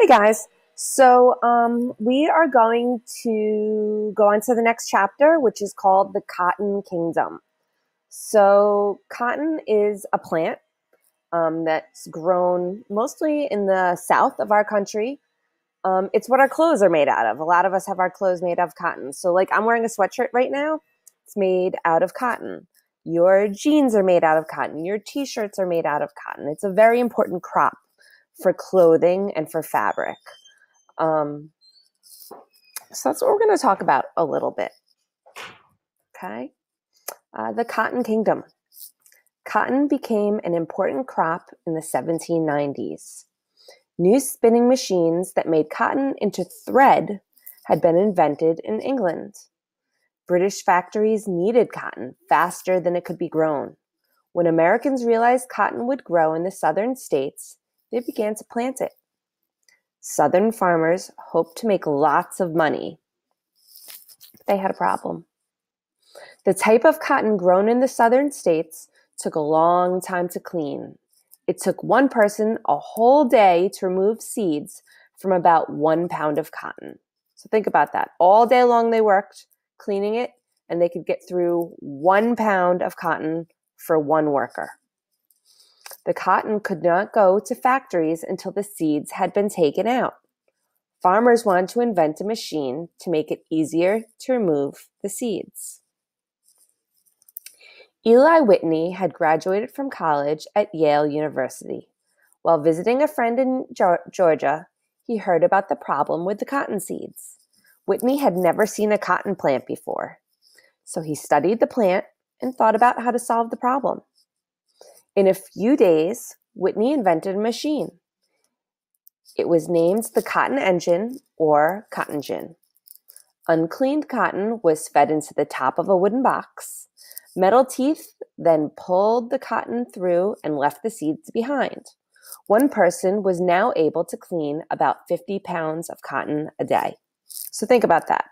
Hey guys. So um, we are going to go on to the next chapter, which is called the Cotton Kingdom. So cotton is a plant um, that's grown mostly in the south of our country. Um, it's what our clothes are made out of. A lot of us have our clothes made of cotton. So, like, I'm wearing a sweatshirt right now. It's made out of cotton. Your jeans are made out of cotton. Your t shirts are made out of cotton. It's a very important crop for clothing and for fabric. Um, so that's what we're going to talk about a little bit. Okay. Uh, the Cotton Kingdom. Cotton became an important crop in the 1790s. New spinning machines that made cotton into thread had been invented in England. British factories needed cotton faster than it could be grown. When Americans realized cotton would grow in the southern states, they began to plant it. Southern farmers hoped to make lots of money. They had a problem. The type of cotton grown in the southern states took a long time to clean. It took one person a whole day to remove seeds from about one pound of cotton. So think about that. All day long they worked cleaning it, and they could get through one pound of cotton for one worker. The cotton could not go to factories until the seeds had been taken out. Farmers wanted to invent a machine to make it easier to remove the seeds. Eli Whitney had graduated from college at Yale University. While visiting a friend in Georgia, he heard about the problem with the cotton seeds. Whitney had never seen a cotton plant before, so he studied the plant and thought about how to solve the problem. In a few days, Whitney invented a machine. It was named the cotton engine or cotton gin. Uncleaned cotton was fed into the top of a wooden box. Metal teeth then pulled the cotton through and left the seeds behind. One person was now able to clean about 50 pounds of cotton a day. So think about that.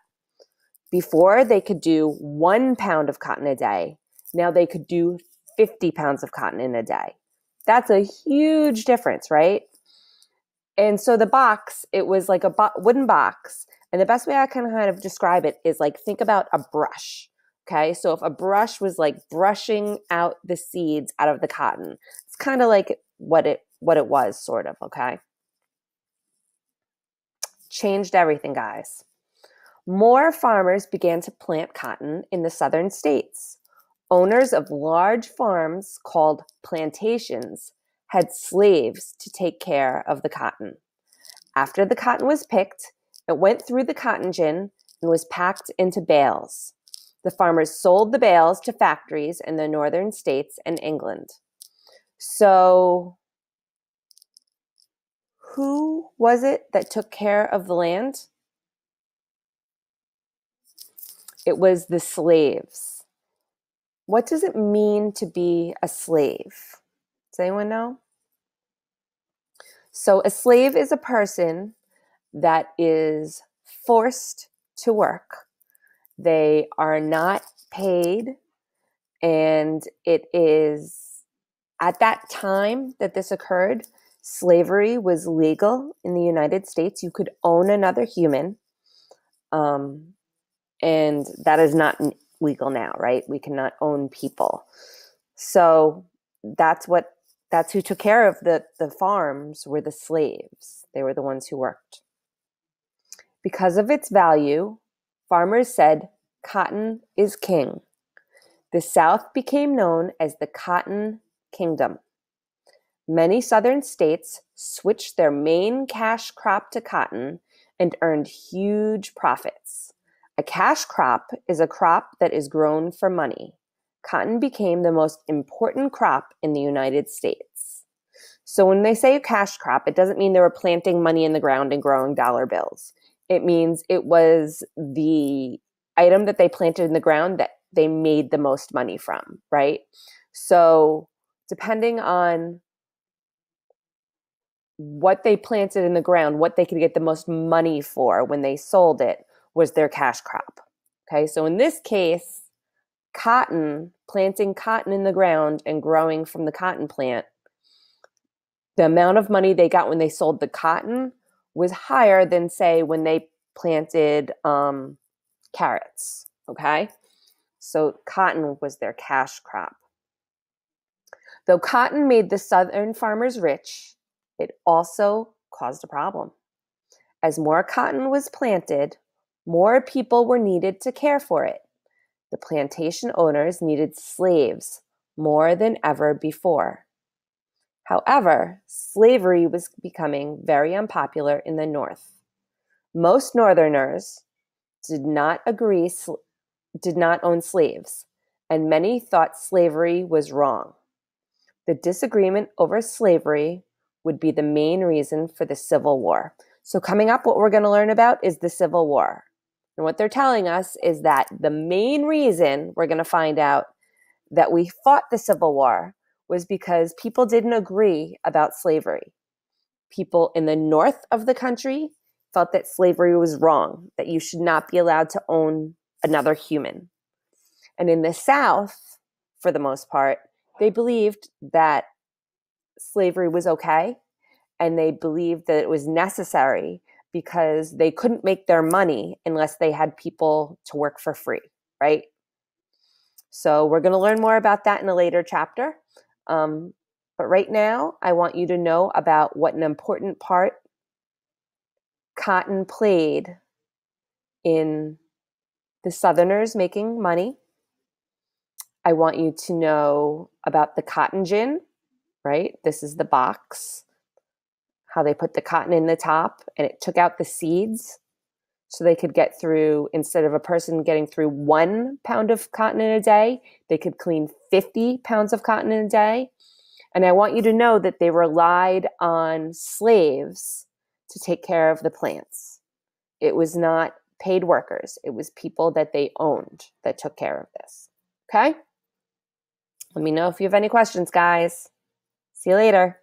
Before they could do one pound of cotton a day, now they could do 50 pounds of cotton in a day. That's a huge difference, right? And so the box, it was like a bo- wooden box. And the best way I can kind of describe it is like think about a brush. Okay. So if a brush was like brushing out the seeds out of the cotton, it's kind of like what it what it was, sort of. Okay. Changed everything, guys. More farmers began to plant cotton in the southern states. Owners of large farms called plantations had slaves to take care of the cotton. After the cotton was picked, it went through the cotton gin and was packed into bales. The farmers sold the bales to factories in the northern states and England. So, who was it that took care of the land? It was the slaves. What does it mean to be a slave? Does anyone know? So, a slave is a person that is forced to work. They are not paid, and it is at that time that this occurred, slavery was legal in the United States. You could own another human. Um, and that is not legal now, right? We cannot own people. So that's what that's who took care of the the farms were the slaves. They were the ones who worked. Because of its value, farmers said cotton is king. The South became known as the Cotton Kingdom. Many southern states switched their main cash crop to cotton and earned huge profits. A cash crop is a crop that is grown for money. Cotton became the most important crop in the United States. So when they say a cash crop, it doesn't mean they were planting money in the ground and growing dollar bills. It means it was the item that they planted in the ground that they made the most money from, right? So depending on what they planted in the ground, what they could get the most money for when they sold it was their cash crop. Okay, so in this case, cotton, planting cotton in the ground and growing from the cotton plant, the amount of money they got when they sold the cotton was higher than, say, when they planted um, carrots. Okay. So cotton was their cash crop. Though cotton made the southern farmers rich, it also caused a problem. As more cotton was planted, more people were needed to care for it. The plantation owners needed slaves more than ever before. However, slavery was becoming very unpopular in the North. Most Northerners did not agree, did not own slaves, and many thought slavery was wrong. The disagreement over slavery would be the main reason for the Civil War. So, coming up, what we're going to learn about is the Civil War. And what they're telling us is that the main reason we're going to find out that we fought the Civil War was because people didn't agree about slavery. People in the north of the country felt that slavery was wrong, that you should not be allowed to own another human. And in the south, for the most part, they believed that slavery was okay and they believed that it was necessary because they couldn't make their money unless they had people to work for free, right? So we're going to learn more about that in a later chapter. Um, but right now, I want you to know about what an important part cotton played in the Southerners making money. I want you to know about the cotton gin, right? This is the box, how they put the cotton in the top and it took out the seeds so they could get through instead of a person getting through one pound of cotton in a day they could clean 50 pounds of cotton in a day. And i want you to know that they relied on slaves to take care of the plants. It was not paid workers it was people that they owned that took care of this. Okay? Let me know if you have any questions guys. See you later